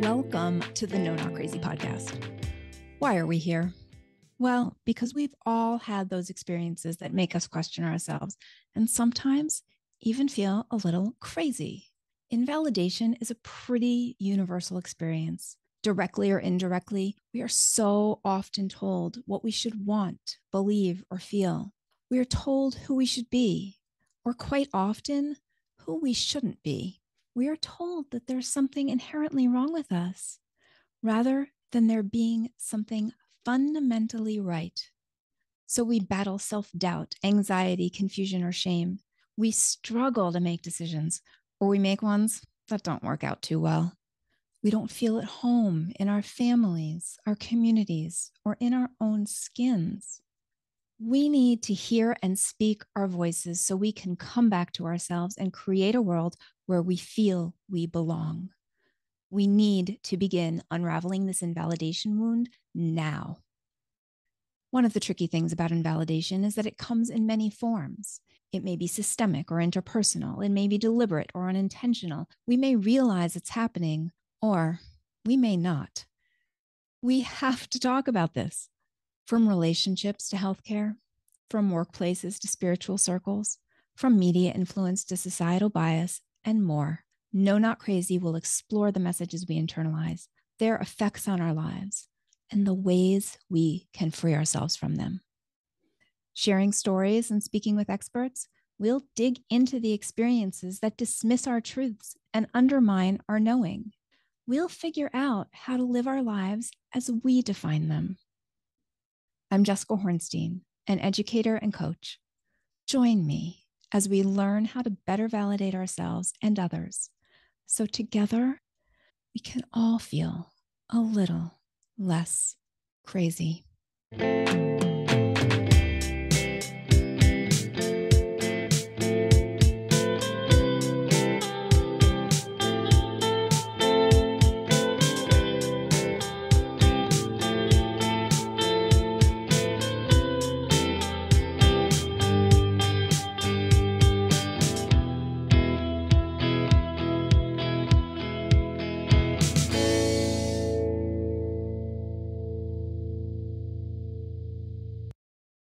to the No Not Crazy podcast. Why are we here? Well, because we've all had those experiences that make us question ourselves and sometimes even feel a little crazy. Invalidation is a pretty universal experience. Directly or indirectly, we are so often told what we should want, believe, or feel. We are told who we should be, or quite often, who we shouldn't be. We are told that there's something inherently wrong with us rather than there being something fundamentally right. So we battle self doubt, anxiety, confusion, or shame. We struggle to make decisions, or we make ones that don't work out too well. We don't feel at home in our families, our communities, or in our own skins. We need to hear and speak our voices so we can come back to ourselves and create a world where we feel we belong. We need to begin unraveling this invalidation wound now. One of the tricky things about invalidation is that it comes in many forms. It may be systemic or interpersonal, it may be deliberate or unintentional. We may realize it's happening, or we may not. We have to talk about this from relationships to healthcare, from workplaces to spiritual circles, from media influence to societal bias, and more. No Not Crazy will explore the messages we internalize, their effects on our lives, and the ways we can free ourselves from them. Sharing stories and speaking with experts, we'll dig into the experiences that dismiss our truths and undermine our knowing. We'll figure out how to live our lives as we define them. I'm Jessica Hornstein, an educator and coach. Join me as we learn how to better validate ourselves and others so together we can all feel a little less crazy.